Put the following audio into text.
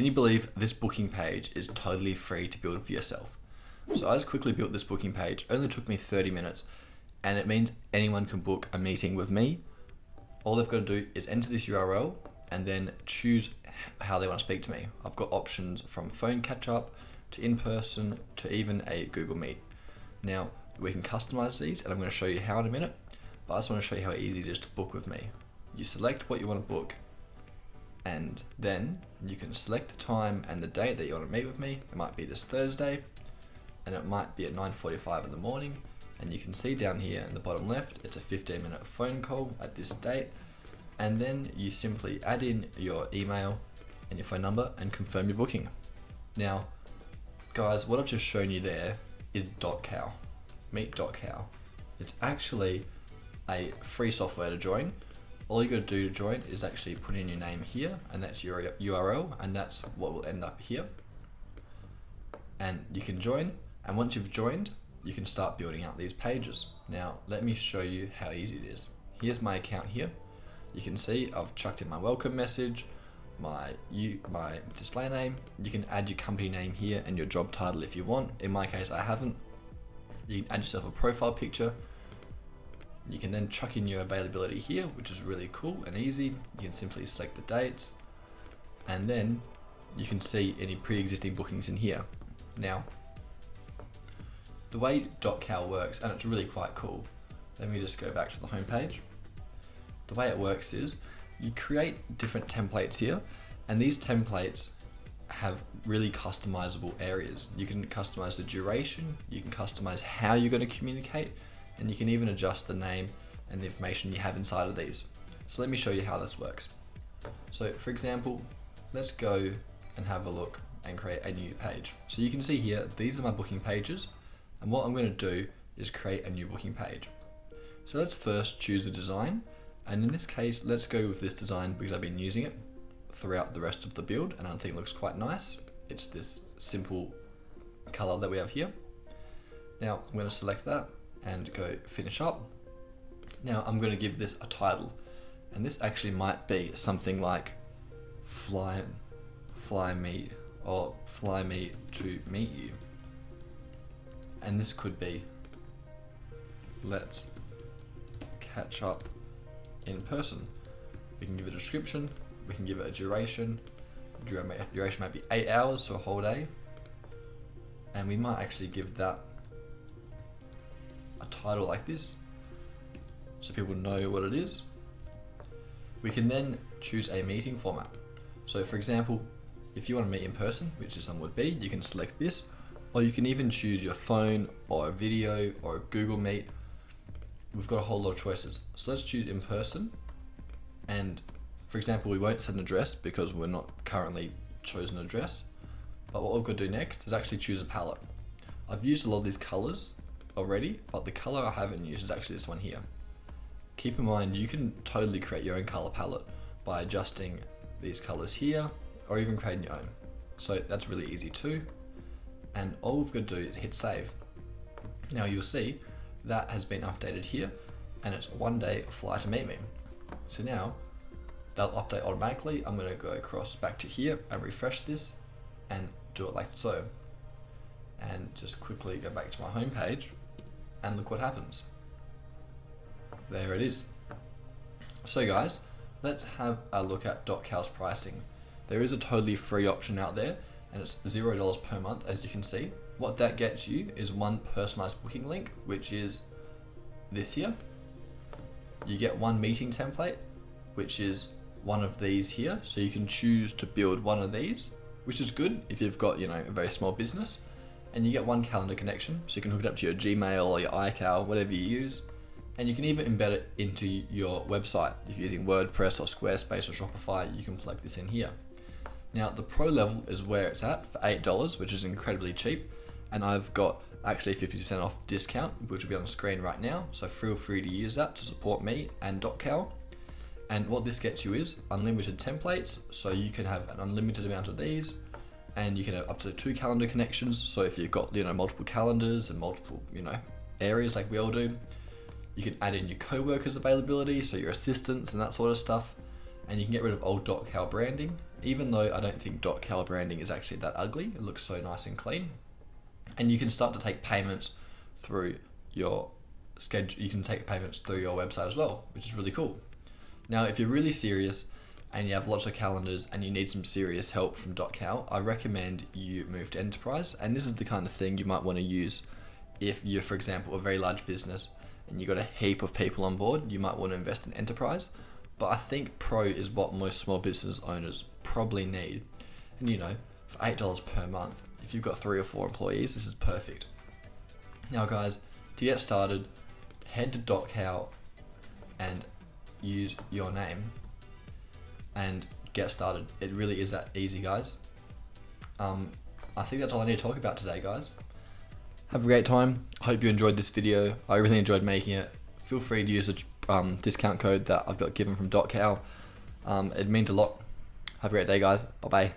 Can you believe this booking page is totally free to build for yourself? So I just quickly built this booking page. Only took me 30 minutes and it means anyone can book a meeting with me. All they've got to do is enter this URL and then choose how they want to speak to me. I've got options from phone catch up to in person to even a Google Meet. Now we can customize these and I'm going to show you how in a minute, but I just want to show you how easy it is to book with me. You select what you want to book and then you can select the time and the date that you want to meet with me. It might be this Thursday and it might be at 9.45 in the morning and you can see down here in the bottom left it's a 15 minute phone call at this date and then you simply add in your email and your phone number and confirm your booking. Now guys what I've just shown you there is Dotcal, meet.cow. It's actually a free software to join all you got to do to join is actually put in your name here and that's your URL and that's what will end up here. And you can join and once you've joined you can start building out these pages. Now let me show you how easy it is. Here's my account here. You can see I've chucked in my welcome message my you my display name. You can add your company name here and your job title if you want. In my case I haven't. You can add yourself a profile picture you can then chuck in your availability here, which is really cool and easy. You can simply select the dates and then you can see any pre-existing bookings in here. Now, the way Dotcal works, and it's really quite cool, let me just go back to the home page. The way it works is you create different templates here, and these templates have really customizable areas. You can customize the duration, you can customize how you're going to communicate, and you can even adjust the name and the information you have inside of these. So let me show you how this works. So for example, let's go and have a look and create a new page. So you can see here, these are my booking pages. And what I'm gonna do is create a new booking page. So let's first choose a design. And in this case, let's go with this design because I've been using it throughout the rest of the build and I think it looks quite nice. It's this simple color that we have here. Now I'm gonna select that and go finish up. Now I'm going to give this a title and this actually might be something like fly fly me or fly me to meet you. And this could be let's catch up in person. We can give a description we can give it a duration. Duration might be eight hours so a whole day. And we might actually give that title like this so people know what it is. We can then choose a meeting format. So for example, if you want to meet in person, which is some would be, you can select this, or you can even choose your phone or a video or a Google Meet. We've got a whole lot of choices. So let's choose in person. And for example, we won't set an address because we're not currently chosen an address. But what we've got to do next is actually choose a palette. I've used a lot of these colors already, but the color I haven't used is actually this one here. Keep in mind, you can totally create your own color palette by adjusting these colors here, or even creating your own. So that's really easy too. And all we've got to do is hit save. Now you'll see that has been updated here, and it's one day fly to meet me. So now they'll update automatically. I'm gonna go across back to here and refresh this and do it like so. And just quickly go back to my home page and look what happens. There it is. So guys, let's have a look at Dotcal's pricing. There is a totally free option out there and it's $0 per month as you can see. What that gets you is one personalized booking link, which is this here. You get one meeting template, which is one of these here. So you can choose to build one of these, which is good if you've got, you know, a very small business and you get one calendar connection, so you can hook it up to your Gmail or your iCal, whatever you use, and you can even embed it into your website. If you're using WordPress or Squarespace or Shopify, you can plug this in here. Now the pro level is where it's at for $8, which is incredibly cheap, and I've got actually 50% off discount, which will be on the screen right now, so feel free to use that to support me and Dotcal. And what this gets you is unlimited templates, so you can have an unlimited amount of these, and you can have up to two calendar connections. So if you've got you know multiple calendars and multiple you know areas like we all do, you can add in your co-workers availability, so your assistants and that sort of stuff. and you can get rid of old Dotcal branding. Even though I don't think Dotcal branding is actually that ugly, it looks so nice and clean. And you can start to take payments through your schedule. You can take payments through your website as well, which is really cool. Now, if you're really serious and you have lots of calendars and you need some serious help from Dotcal, I recommend you move to Enterprise. And this is the kind of thing you might want to use if you're, for example, a very large business and you've got a heap of people on board, you might want to invest in Enterprise. But I think Pro is what most small business owners probably need. And you know, for $8 per month, if you've got three or four employees, this is perfect. Now, guys, to get started, head to Dotcal and use your name and get started. It really is that easy, guys. Um, I think that's all I need to talk about today, guys. Have a great time. I hope you enjoyed this video. I really enjoyed making it. Feel free to use the um, discount code that I've got given from Dotcal. Um, it means a lot. Have a great day, guys. Bye bye.